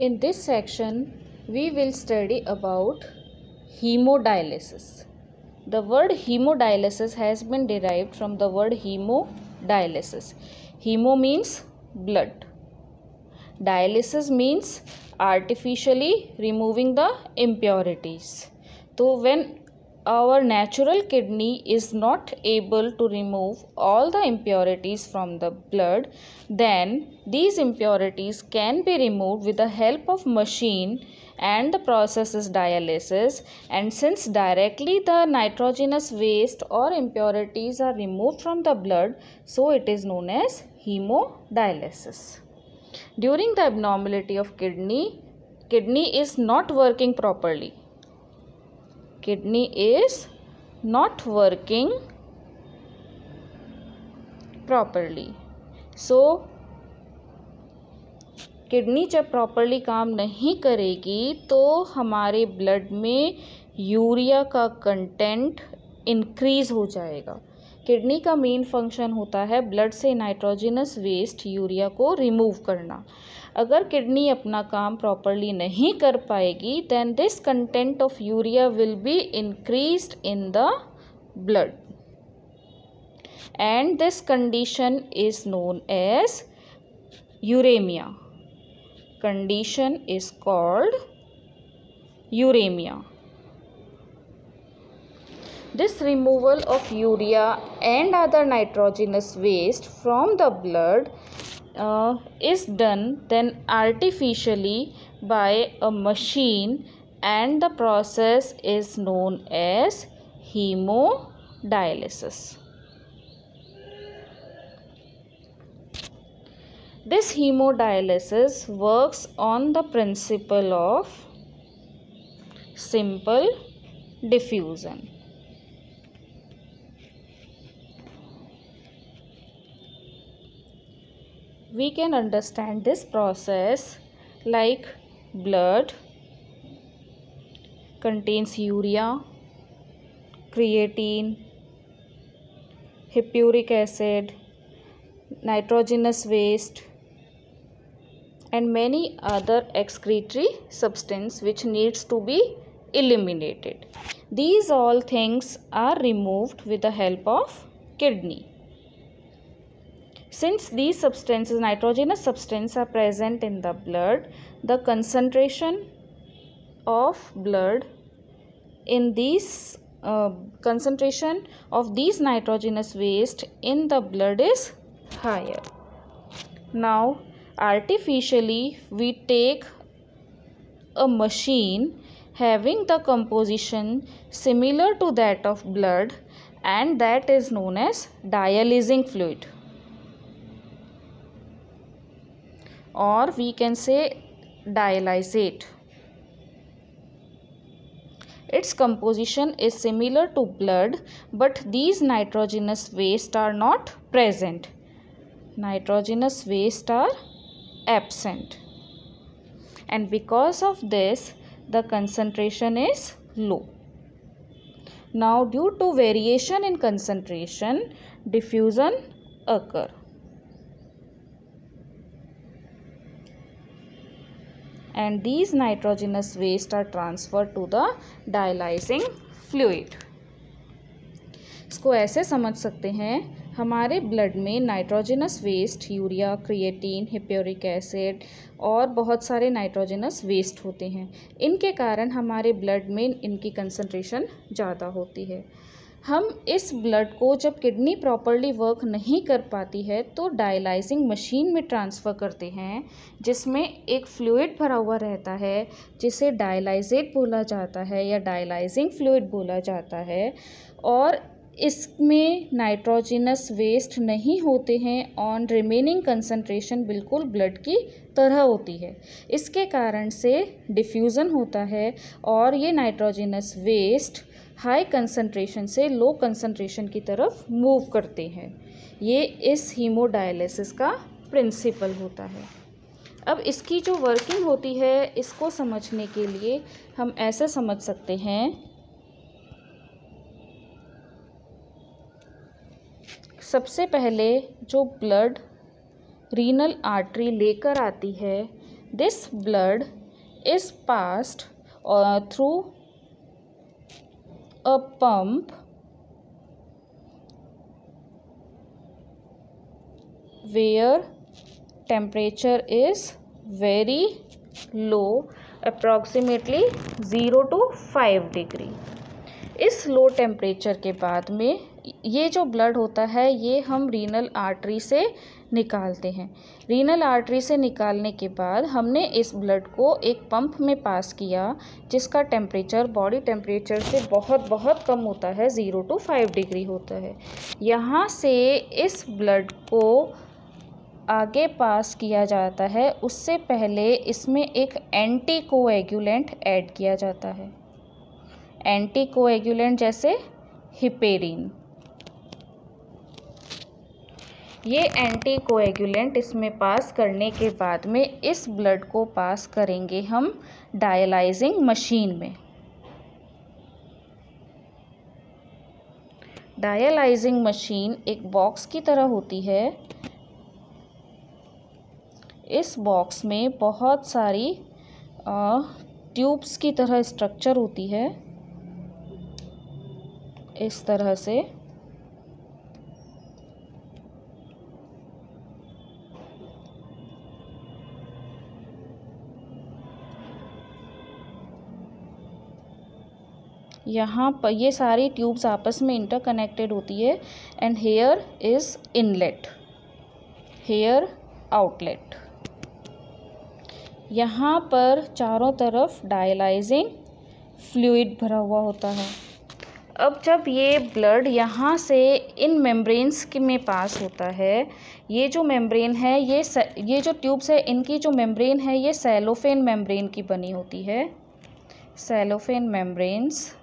In this section, we will study about hemodialysis. The word hemodialysis has been derived from the word hemodialysis. Hemo means blood. Dialysis means artificially removing the impurities. So, when our natural kidney is not able to remove all the impurities from the blood then these impurities can be removed with the help of machine and the process is dialysis. And since directly the nitrogenous waste or impurities are removed from the blood so it is known as hemodialysis. During the abnormality of kidney kidney is not working properly kidney is not working properly. So kidney जब properly काम नहीं करेगी तो हमारे blood में urea का content increase हो जाएगा। किडनी का मेन फ़ंक्शन होता है ब्लड से नाइट्रोजनस वेस्ट यूरिया को रिमूव करना। अगर किडनी अपना काम प्रॉपरली नहीं कर पाएगी then this content of urea will be increase in the blood and this condition is known as uremia condition is called uremia This removal of urea and other nitrogenous waste from the blood uh, is done then artificially by a machine and the process is known as hemodialysis. This hemodialysis works on the principle of simple diffusion. We can understand this process like blood contains urea creatine hippuric acid nitrogenous waste and many other excretory substance which needs to be eliminated. These all things are removed with the help of kidney since these substances, nitrogenous substances are present in the blood, the concentration of blood in these uh, concentration of these nitrogenous waste in the blood is higher. Now, artificially we take a machine having the composition similar to that of blood and that is known as dialysing fluid. Or we can say dialysate. Its composition is similar to blood but these nitrogenous waste are not present. Nitrogenous waste are absent and because of this the concentration is low. Now due to variation in concentration diffusion occur. And these nitrogenous waste are transferred to the dialysing fluid. इसको ऐसे समझ सकते हैं, हमारे blood में nitrogenous waste urea creatine hippuric acid और बहुत सारे नाइट्रोजनस वेस्ट होते हैं। इनके कारण हमारे ब्लड में इनकी कंसंट्रेशन ज़्यादा होती है। हम इस ब्लड को जब किडनी प्रॉपरली वर्क नहीं कर पाती है तो डायलाइजिंग मशीन में ट्रांसफ़र करते हैं, जिसमें एक फ्लूइड भरा हुआ रहता है, जिसे डायलाइजेट बोला जाता है या डायलाइजिंग फ्लूइड बोला जाता है, और इसमें नाइट्रोजिनस वेस्ट नहीं होते हैं ऑन रिमेनिंग कंसनट्रेशन बिल्कुल ब्लड की तरह होती है। इसके कारण से डिफ्यूज़न होता है और ये नाइट्रोजिनस वेस्ट हाई कंसंट्रेशन से लो कंसंट्रेशन की तरफ़ मूव करते हैं। ये इस हीमोडायलिसिस का प्रिंसिपल होता है। अब इसकी जो वर्किंग होती है इसको समझने के लिए हम ऐसे समझ सकते हैं। सबसे पहले जो ब्लड रीनल आर्टरी लेकर आती है this blood passed uh, through a pump where temperature is very low approximately 0 to 5 degree इस लो टेम्परेचर के बाद में ये जो ब्लड होता है ये हम रीनल आर्टरी से निकालते हैं। रीनल आर्टरी से निकालने के बाद हमने इस ब्लड को एक पंप में पास किया, जिसका टेम्परेचर बॉडी टेम्परेचर से बहुत बहुत कम होता है ज़ीरो टू फाइव डिग्री होता है। यहाँ से इस ब्लड को आगे पास किया जाता है। उससे पहले इसमें एक एंटी कोएगुलेंट ऐड किया जाता है। एंटी कोएगुलेंट जैसे हिपेरिन ये एंटी कोएगुलेंट इसमें पास करने के बाद में इस ब्लड को पास करेंगे हम डायलाइजिंग मशीन में। डायलाइजिंग मशीन एक बॉक्स की तरह होती है। इस बॉक्स में बहुत सारी ट्यूब्स की तरह स्ट्रक्चर होती है। इस तरह से। यहाँ पर ये सारी ट्यूब्स आपस में इंटरकनेक्टेड होती है and here is inlet, here outlet. यहाँ पर चारों तरफ़ डायलाइजिंग फ्लूड भरा हुआ होता है। अब जब ये ब्लड यहाँ से इन मेम्ब्रेन्स के में पास होता है, ये जो मेम्ब्रेन है, ये ये जो ट्यूब्स है, इनकी जो मेम्ब्रेन है, ये सेलोफेन मेम्ब्रेन की बनी होती है। सेलोफेन मेम्ब्रेन्स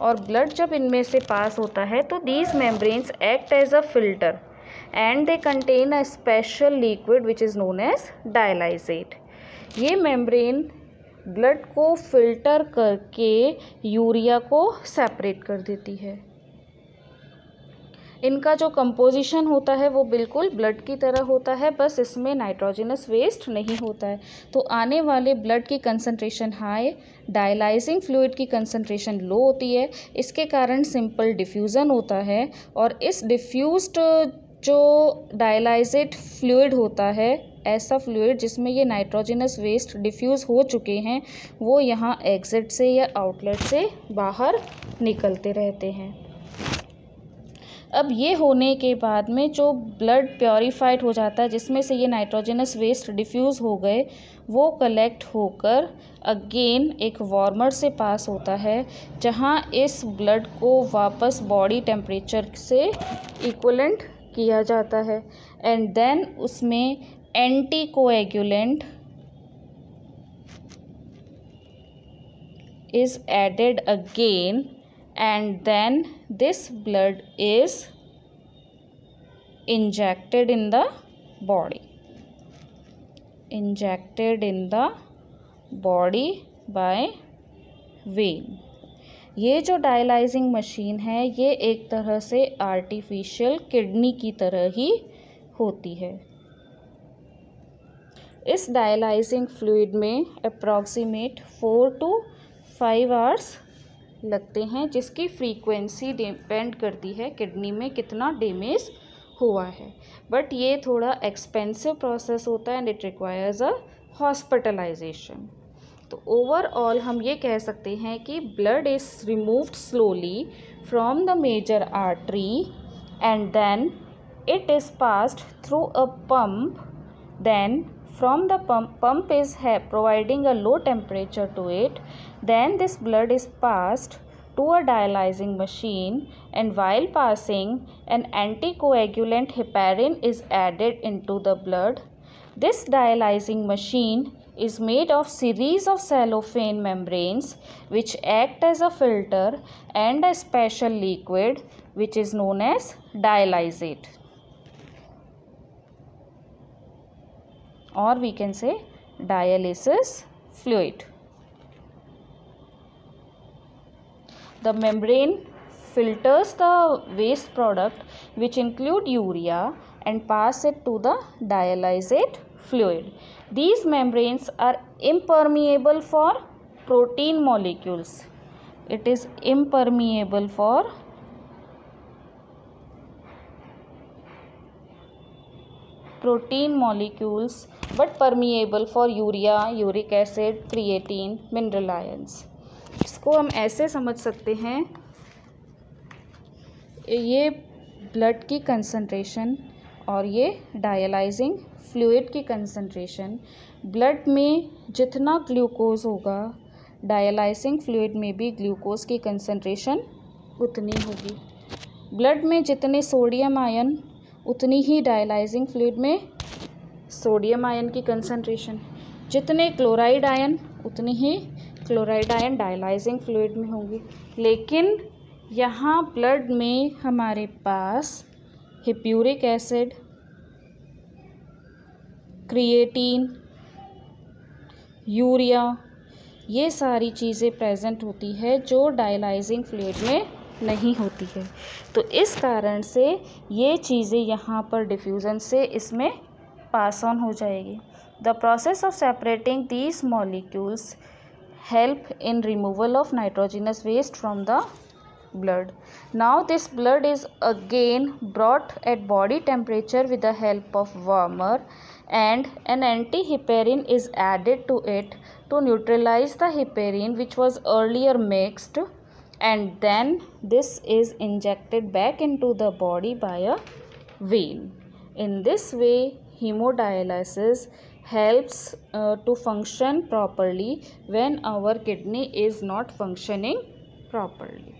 और ब्लड जब इनमें से पास होता है तो these membranes act as a filter and they contain a special liquid which is known as dialysate ये मेम्ब्रेन ब्लड को फ़िल्टर करके यूरिया को सेपरेट कर देती है। इनका जो कंपोजिशन होता है, वो बिल्कुल ब्लड की तरह होता है, बस इसमें नाइट्रोजनस वेस्ट नहीं होता है। तो आने वाले ब्लड की कंसंट्रेशन हाई डायलाइजिंग फ्लूड की कंसनट्रेशन लो होती है। इसके कारण सिंपल डिफ्यूज़न होता है और इस डिफ्यूज्ड जो डायलाइजेट फ्लूड होता है, ऐसा फ्लूड जिसमें ये नाइट्रोजनस वेस्ट डिफ्यूज़ हो चुके हैं, वो यहाँ एग्ज़िट से या आउटलेट से बाहर निकलते रहते हैं। अब ये होने के बाद में जो ब्लड प्योरीफाइड हो जाता है, जिसमें से ये नाइट्रोजनस वेस्ट डिफ्यूज़ हो गए, वो कलेक्ट होकर अगेन एक वार्मर से पास होता है, जहाँ इस ब्लड को वापस बॉडी टेम्परेचर से इक्वलेंट किया जाता है। एंड देन उसमें anticoagulant is added again and then this blood is injected in the body. Injected in the body by vein. ये जो डायलाइजिंग मशीन है, ये एक तरह से आर्टिफिशियल किडनी की तरह ही होती है। इस डायलाइजिंग फ्लूइड में approximate four to five hours लगते हैं, जिसकी फ्रीक्वेंसी डिपेंड करती है किडनी में कितना डेमेज हुआ है। बट ये थोड़ा एक्सपेंसिव प्रोसेस होता है and it requires a hospitalization तो ओवरऑल हम ये कह सकते हैं कि blood is removed slowly from the major artery and then it is passed through a pump then from the pump pump is providing a low temperature to it. Then this blood is passed to a dialyzing machine and while passing an anticoagulant heparin is added into the blood. This dialyzing machine is made of series of cellophane membranes which act as a filter and a special liquid which is known as dialysate or we can say dialysis fluid. The membrane filters the waste product which include urea and pass it to the dialysate fluid. These membranes are impermeable for protein molecules. It is impermeable for protein molecules but permeable for urea, uric acid, creatine, mineral ions. इसको हम ऐसे समझ सकते हैं। ये blood की concentration और ये डायलाइजिंग फ्लूड की कंसंट्रेशन ब्लड में जितना ग्लूकोज होगा डायलाइजिंग फ्लूड में भी ग्लूकोज की कंसंट्रेशन उतनी होगी। ब्लड में जितने सोडियम आयन उतनी ही डायलाइजिंग फ्लूड में सोडियम आयन की कंसंट्रेशन जितने क्लोराइड आयन, उतनी ही क्लोराइड आयन डायलाइजिंग फ्लूड में होंगी। लेकिन यहाँ ब्लड में हमारे पास हिप्यूरिक एसिड क्रिएटीन यूरिया, ये सारी चीज़ें प्रेजेंट होती है जो डायलाइजिंग फ्लूड में नहीं होती है। तो इस कारण से ये चीज़ें यहाँ पर डिफ्यूज़न से इसमें पास ऑन हो जाएगी। The process of separating these molecules help in removal of nitrogenous waste from the blood now this blood is again brought at body temperature with the help of warmer and an anti heparin is added to it to neutralize the heparin which was earlier mixed and then this is injected back into the body by a vein. In this way hemodialysis helps uh, to function properly when our kidney is not functioning properly